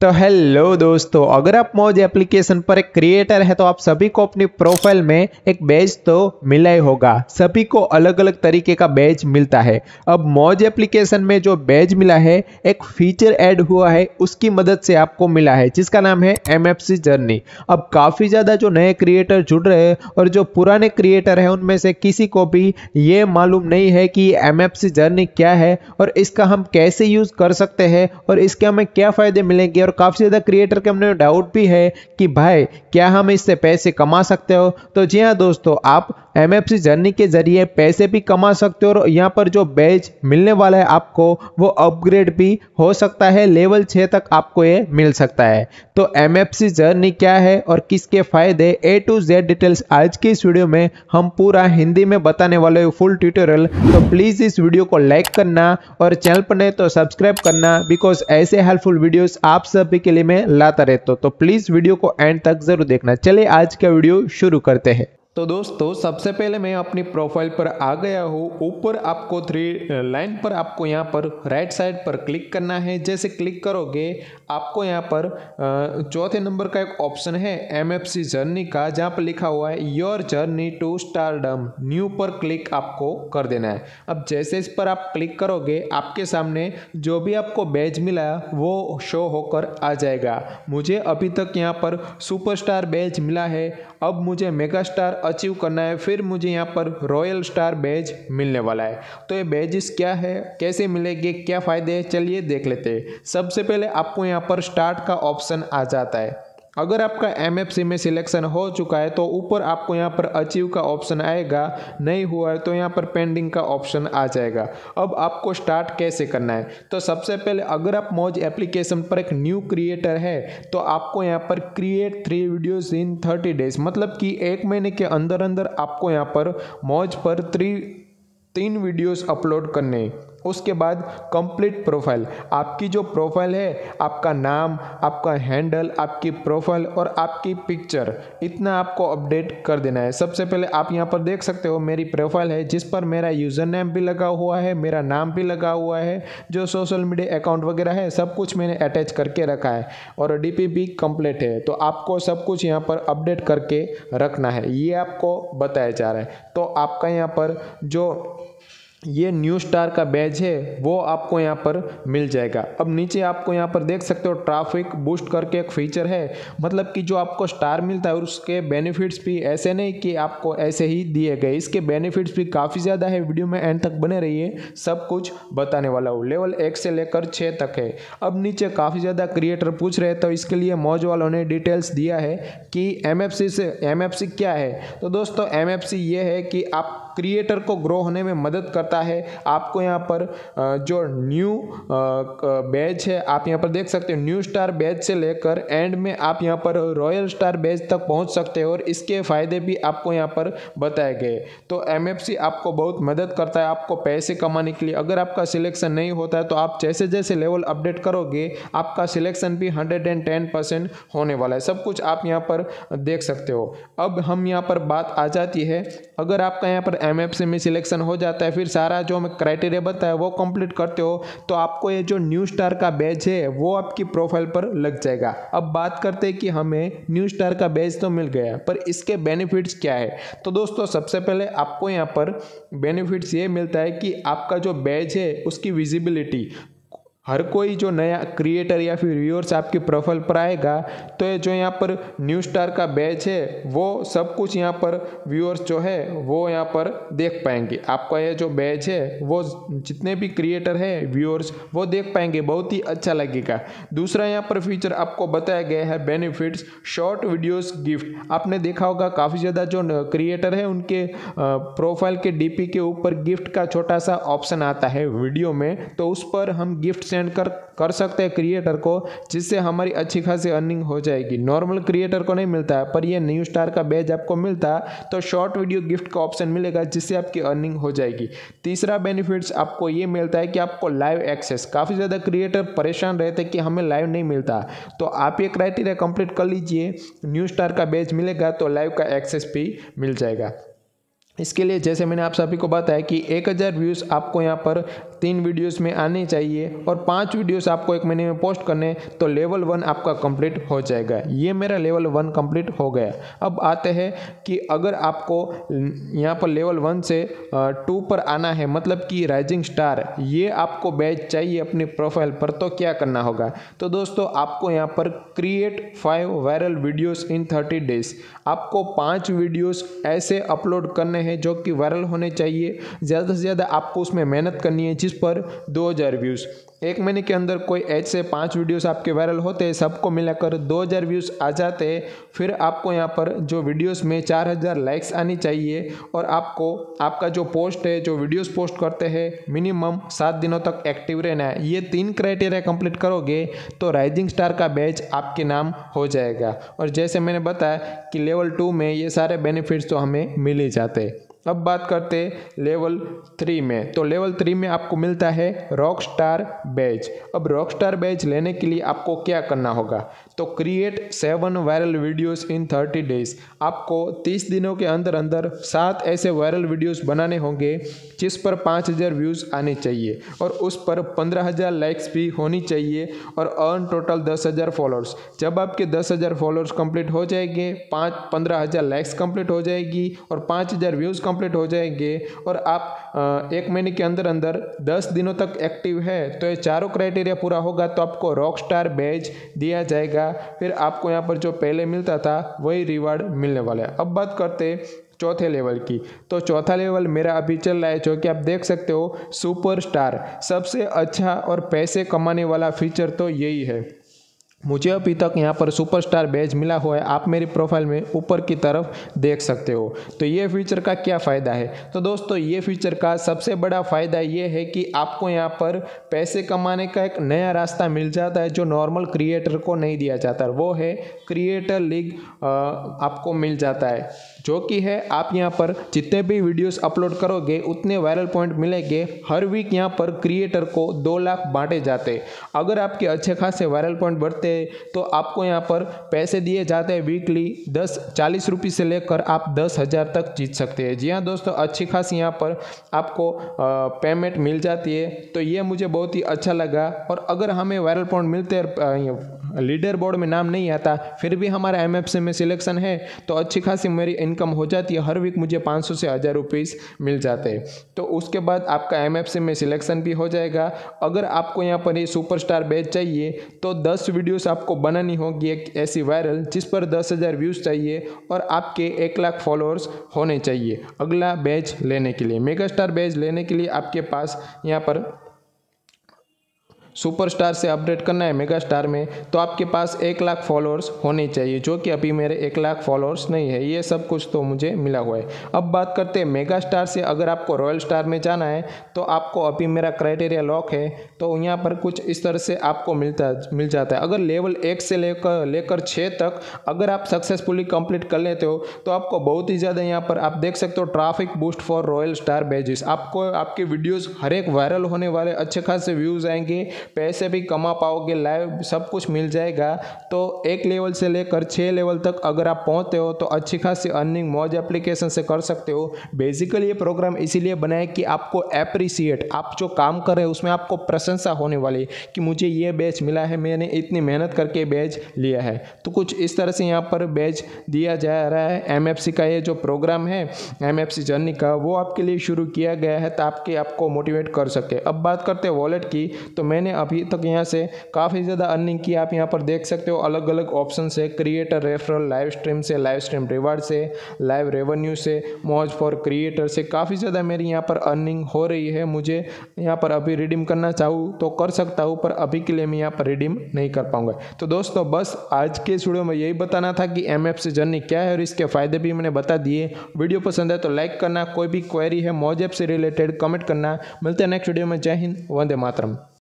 तो हेलो दोस्तों, अगर आप मौज एप्लीकेशन पर एक क्रिएटर है तो आप सभी को अपनी प्रोफ़ाइल में एक बैज तो मिला ही होगा। सभी को अलग अलग तरीके का बैज मिलता है। अब मौज एप्लीकेशन में जो बैज मिला है, एक फीचर ऐड हुआ है, उसकी मदद से आपको मिला है, जिसका नाम है एम जर्नी अब काफ़ी ज़्यादा जो नए क्रिएटर जुड़ रहे हैं और जो पुराने क्रिएटर है, उनमें से किसी को भी ये मालूम नहीं है कि एम जर्नी क्या है और इसका हम कैसे यूज़ कर सकते हैं और इसके हमें क्या फ़ायदे मिलेंगे और काफ़ी ज़्यादा क्रिएटर के हमने डाउट भी है कि भाई, क्या हम इससे पैसे कमा सकते हो? तो जी हाँ दोस्तों, आप एम एफ़ सी जर्नी के ज़रिए पैसे भी कमा सकते हो और यहाँ पर जो बैच मिलने वाला है आपको, वो अपग्रेड भी हो सकता है लेवल छः तक आपको ये मिल सकता है। तो एम एफ़ सी जर्नी क्या है और किसके फ़ायदे? ए टू जेड डिटेल्स आज की इस वीडियो में हम पूरा हिंदी में बताने वाले फुल ट्यूटोरियल तो प्लीज़ इस वीडियो को लाइक करना और चैनल पर नहीं तो सब्सक्राइब करना बिकॉज़ ऐसे हेल्पफुल वीडियोस आप सभी के लिए मैं लाता रहता हूँ। तो प्लीज़ वीडियो को एंड तक ज़रूर देखना। चले आज का वीडियो शुरू करते हैं। तो दोस्तों, सबसे पहले मैं अपनी प्रोफ़ाइल पर आ गया हूँ। ऊपर आपको थ्री लाइन पर आपको यहाँ पर राइट साइड पर क्लिक करना है। जैसे क्लिक करोगे, आपको यहाँ पर चौथे नंबर का एक ऑप्शन है एम एफ़ सी जर्नी का, जहाँ पर लिखा हुआ है your journey to stardom new पर क्लिक आपको कर देना है। अब जैसे इस पर आप क्लिक करोगे, आपके सामने जो भी आपको बैज मिला, वो शो होकर आ जाएगा। मुझे अभी तक यहाँ पर सुपरस्टार बैज मिला है। अब मुझे मेगा स्टार अचीव करना है, फिर मुझे यहाँ पर रॉयल स्टार बैज मिलने वाला है। तो ये बैजेस क्या है, कैसे मिलेंगे, क्या फ़ायदे हैं, चलिए देख लेते हैं। सबसे पहले आपको यहाँ पर स्टार्ट का ऑप्शन आ जाता है। अगर आपका एमएफसी में सिलेक्शन हो चुका है तो ऊपर आपको यहाँ पर अचीव का ऑप्शन आएगा, नहीं हुआ है तो यहाँ पर पेंडिंग का ऑप्शन आ जाएगा। अब आपको स्टार्ट कैसे करना है? तो सबसे पहले अगर आप मौज एप्लीकेशन पर एक न्यू क्रिएटर है तो आपको यहाँ पर create three videos in thirty days मतलब कि एक महीने के अंदर अंदर आपको यहाँ पर मौज पर थ्री तीन वीडियोस अपलोड करने उसके बाद कंप्लीट प्रोफ़ाइल आपकी जो प्रोफ़ाइल है, आपका नाम, आपका हैंडल आपकी प्रोफ़ाइल और आपकी पिक्चर इतना आपको अपडेट कर देना है। सबसे पहले आप यहाँ पर देख सकते हो, मेरी प्रोफ़ाइल है, जिस पर मेरा यूज़र नेम भी लगा हुआ है, मेरा नाम भी लगा हुआ है, जो सोशल मीडिया अकाउंट वगैरह है, सब कुछ मैंने अटैच करके रखा है और डीपी भी कंप्लीट है। तो आपको सब कुछ यहाँ पर अपडेट करके रखना है। ये आपको बताया जा रहा है। तो आपका यहाँ पर जो ये न्यू स्टार का बैज है, वो आपको यहाँ पर मिल जाएगा। अब नीचे आपको यहाँ पर देख सकते हो ट्रैफ़िक बूस्ट करके एक फीचर है। मतलब कि जो आपको स्टार मिलता है उसके बेनिफिट्स भी ऐसे नहीं कि आपको ऐसे ही दिए गए। इसके बेनिफिट्स भी काफ़ी ज़्यादा है, वीडियो में एंड तक बने रहिए। सब कुछ बताने वाला हूँ। लेवल एक से लेकर छः तक है। अब नीचे काफ़ी ज़्यादा क्रिएटर पूछ रहे तो इसके लिए मौज वालों ने डिटेल्स दिया है कि एमएफसी से एमएफसी क्या है? तो दोस्तों एम ये है कि आप क्रिएटर को ग्रो होने में मदद करता है। आपको यहाँ पर जो न्यू बैच है, आप यहाँ पर देख सकते हो न्यू स्टार बैच से लेकर एंड में आप यहाँ पर रॉयल स्टार बैच तक पहुँच सकते हो और इसके फ़ायदे भी आपको यहाँ पर बताए गए। तो एमएफसी आपको बहुत मदद करता है, आपको पैसे कमाने के लिए। अगर आपका सिलेक्शन नहीं होता है तो आप जैसे जैसे लेवल अपडेट करोगे, आपका सिलेक्शन भी हंड्रेड एंड टेन परसेंट होने वाला है। सब कुछ आप यहाँ पर देख सकते हो। अब हम यहाँ पर बात आ जाती है, अगर आपका यहाँ पर एम में सिलेक्शन हो जाता है, फिर सारा जो हमें क्राइटेरिया बताया वो कंप्लीट करते हो तो आपको ये जो न्यू स्टार का बैच है, वो आपकी प्रोफ़ाइल पर लग जाएगा। अब बात करते हैं कि हमें न्यू स्टार का बैच तो मिल गया, पर इसके बेनिफिट्स क्या है? तो दोस्तों, सबसे पहले आपको यहाँ पर बेनिफिट्स ये मिलता है कि आपका जो बैच है, उसकी विजिबिलिटी हर कोई जो नया क्रिएटर या फिर व्यूअर्स आपके प्रोफ़ाइल पर आएगा तो ये जो यहाँ पर न्यू स्टार का बैच है, वो सब कुछ यहाँ पर व्यूअर्स जो है, वो यहाँ पर देख पाएँगे। आपका ये जो बैच है, वो जितने भी क्रिएटर है व्यूअर्स वो देख पाएँगे, बहुत ही अच्छा लगेगा। दूसरा यहाँ पर फीचर आपको बताया गया है बेनिफिट्स शॉर्ट वीडियोस गिफ्ट आपने देखा होगा, काफ़ी ज़्यादा जो क्रिएटर है, उनके प्रोफ़ाइल के डीपी के ऊपर गिफ्ट का छोटा सा ऑप्शन आता है वीडियो में तो उस पर हम गिफ्ट सेंड कर कर सकते हैं क्रिएटर को, जिससे हमारी अच्छी खासी अर्निंग हो जाएगी। नॉर्मल क्रिएटर को नहीं मिलता है पर ये न्यू स्टार का बैच आपको मिलता है तो शॉर्ट वीडियो गिफ्ट का ऑप्शन मिलेगा, जिससे आपकी अर्निंग हो जाएगी। तीसरा बेनिफिट्स आपको ये मिलता है कि आपको लाइव एक्सेस काफ़ी ज़्यादा क्रिएटर परेशान रहते कि हमें लाइव नहीं मिलता। तो आप ये क्राइटेरिया कंप्लीट कर लीजिए न्यू स्टार का बैच मिलेगा तो लाइव का एक्सेस भी मिल जाएगा। इसके लिए जैसे मैंने आप सभी को बताया कि 1000 व्यूज़ आपको यहाँ पर तीन वीडियोस में आने चाहिए और पाँच वीडियोस आपको एक महीने में पोस्ट करने तो लेवल वन आपका कंप्लीट हो जाएगा। ये मेरा लेवल वन कंप्लीट हो गया। अब आते हैं कि अगर आपको यहाँ पर लेवल वन से टू पर आना है मतलब कि राइजिंग स्टार ये आपको बैच चाहिए अपनी प्रोफ़ाइल पर तो क्या करना होगा? तो दोस्तों, आपको यहाँ पर create five viral videos in thirty days आपको पाँच वीडियोस ऐसे अपलोड करने हैं जो कि वायरल होने चाहिए। ज़्यादा से ज़्यादा आपको उसमें मेहनत करनी है जिस पर 2000 व्यूज़ एक महीने के अंदर कोई ऐसे से पाँच वीडियोस आपके वायरल होते हैं सबको मिलाकर 2000 व्यूज़ आ जाते हैं फिर आपको यहाँ पर जो वीडियोस में 4000 लाइक्स आनी चाहिए और आपको, आपका जो पोस्ट है, जो वीडियोस पोस्ट करते हैं मिनिमम सात दिनों तक एक्टिव रहना है। ये तीन क्राइटेरिया कंप्लीट करोगे तो राइजिंग स्टार का बैच आपके नाम हो जाएगा। और जैसे मैंने बताया कि लेवल टू में ये सारे बेनिफिट्स तो हमें मिल ही जाते। हैं अब बात करते लेवल थ्री में। तो लेवल थ्री में आपको मिलता है रॉक स्टार बैच अब रॉक स्टार बैच लेने के लिए आपको क्या करना होगा? तो create seven viral videos in thirty days आपको तीस दिनों के अंदर अंदर सात ऐसे वायरल वीडियोस बनाने होंगे, जिस पर पाँच हज़ार व्यूज़ आने चाहिए और उस पर पंद्रह हज़ार लाइक्स भी होनी चाहिए और अर्न टोटल दस हज़ार फॉलोअर्स जब आपके दस हज़ार फॉलोअर्स कंप्लीट हो जाएँगे, पाँच, पंद्रह हज़ार लाइक्स कंप्लीट हो जाएगी और पाँच हज़ार व्यूज़ हो जाएँगे और आप एक महीने के अंदर अंदर दस दिनों तक एक्टिव है तो ये चारों क्राइटेरिया पूरा होगा तो आपको रॉक स्टार बैज दिया जाएगा। फिर आपको यहाँ पर जो पहले मिलता था, वही रिवार्ड मिलने वाला है। अब बात करते चौथे लेवल की। तो चौथा लेवल मेरा अभी चल रहा है, जो कि आप देख सकते हो सुपर स्टार सबसे अच्छा और पैसे कमाने वाला फीचर तो यही है। मुझे अभी तक यहाँ पर सुपरस्टार बैज मिला हुआ है। आप मेरी प्रोफ़ाइल में ऊपर की तरफ़ देख सकते हो। तो ये फीचर का क्या फ़ायदा है? तो दोस्तों, ये फीचर का सबसे बड़ा फ़ायदा ये है कि आपको यहाँ पर पैसे कमाने का एक नया रास्ता मिल जाता है जो नॉर्मल क्रिएटर को नहीं दिया जाता। वो है क्रिएटर लीग आपको मिल जाता है। जो कि है, आप यहाँ पर जितने भी वीडियोस अपलोड करोगे, उतने वायरल पॉइंट मिलेंगे। हर वीक यहाँ पर क्रिएटर को दो लाख बांटे जाते। अगर आपके अच्छे खासे वायरल पॉइंट बढ़ते हैं तो आपको यहाँ पर पैसे दिए जाते हैं वीकली दस, चालीस रुपये से लेकर आप दस हज़ार तक जीत सकते हैं। जी हाँ दोस्तों, अच्छी खासी यहाँ पर आपको पेमेंट मिल जाती है। तो ये मुझे बहुत ही अच्छा लगा और अगर हमें वायरल पॉइंट मिलते हैं लीडर बोर्ड में नाम नहीं आता, फिर भी हमारा एम में सिलेक्शन है तो अच्छी खासी मेरी इनकम हो जाती है। हर वीक मुझे 500 से हज़ार रुपीज़ मिल जाते हैं। तो उसके बाद आपका एम में सिलेक्शन भी हो जाएगा। अगर आपको यहाँ पर ये सुपरस्टार बैच चाहिए तो 10 वीडियोस आपको बनानी होगी एक ऐसी वायरल जिस पर दस हज़ार व्यूज़ चाहिए और आपके एक लाख फॉलोअर्स होने चाहिए। अगला बैच लेने के लिए। मेगा स्टार बैच लेने के लिए आपके पास यहाँ पर सुपरस्टार से अपडेट करना है मेगा स्टार में तो आपके पास एक लाख फॉलोअर्स होने चाहिए, जो कि अभी मेरे एक लाख फॉलोअर्स नहीं है। ये सब कुछ तो मुझे मिला हुआ है। अब बात करते हैं मेगा स्टार से, अगर आपको रॉयल स्टार में जाना है तो आपको अभी मेरा क्राइटेरिया लॉक है तो यहाँ पर कुछ इस तरह से आपको मिलता, मिल जाता है। अगर लेवल एक से लेकर लेकर छः तक अगर आप सक्सेसफुली कंप्लीट कर लेते हो तो आपको बहुत ही ज़्यादा यहाँ पर आप देख सकते हो traffic boost for royal star badges आपको, आपके वीडियोज़ हर एक वायरल होने वाले अच्छे खासे व्यूज़ आएँगे पैसे भी कमा पाओगे लाइव सब कुछ मिल जाएगा। तो एक लेवल से लेकर छः लेवल तक अगर आप पहुँचते हो तो अच्छी खासी अर्निंग मौज एप्लीकेशन से कर सकते हो। बेसिकली ये प्रोग्राम इसीलिए बनाए कि आपको अप्रिसिएट आप जो काम कर रहे हैं, उसमें आपको प्रशंसा होने वाली कि मुझे ये बैच मिला है, मैंने इतनी मेहनत करके बैच लिया है। तो कुछ इस तरह से यहाँ पर बैच दिया जा रहा है। एमएफसी का ये जो प्रोग्राम है एमएफसी जर्नी का, वो आपके लिए शुरू किया गया है, ताकि आपको मोटिवेट कर सके। अब बात करते हैं वॉलेट की तो मैंने अभी तक यहाँ से काफ़ी ज़्यादा अर्निंग की, आप यहाँ पर देख सकते हो अलग अलग ऑप्शन से क्रिएटर रेफरल लाइव स्ट्रीम से लाइव स्ट्रीम रिवार्ड से लाइव रेवेन्यू से मौज फॉर क्रिएटर से काफ़ी ज़्यादा मेरी यहाँ पर अर्निंग हो रही है। मुझे यहाँ पर अभी रिडीम करना चाहूँ तो कर सकता हूँ, पर अभी के लिए मैं यहाँ पर रिडीम नहीं कर पाऊँगा। तो दोस्तों, बस आज के वीडियो में यही बताना था कि एम से जर्नी क्या है और इसके फ़ायदे भी मैंने बता दिए। वीडियो पसंद है तो लाइक करना, कोई भी क्वेरी है मौज ऐप से रिलेटेड कमेंट करना। मिलते हैं नेक्स्ट वीडियो में। जय हिंद, वंदे मातरम।